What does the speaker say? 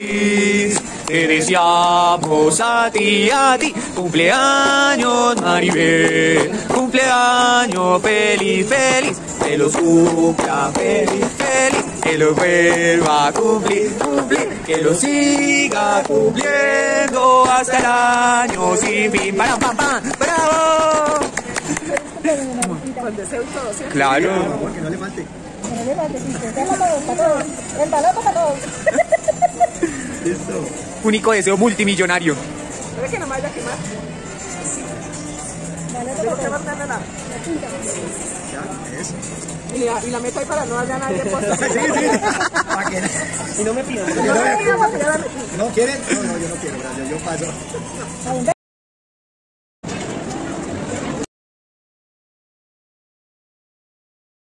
Te deseamos a ti, a ti, cumpleaños Maribel, cumpleaños feliz, feliz, que los cumpla feliz, feliz, que lo vuelva a cumplir, cumplir, que lo siga cumpliendo hasta el año sin fin. ¡Pam, pam, pam! ¡Bravo! Con deseo y todo, ¿sí? Claro. Que no le falte. El balón para todos. Listo. Único deseo multimillonario. ¿Pero que no me vaya a quemar? Que quemar nada, nada. Ya, eso. Y la, y la meto ahí para no darle a nadie por Sí, sí. ¿Para qué? Y no me pidan. No, No me pidan porque ya la metí. ¿No quieren? No, no, yo no quiero, gracias. Yo paso.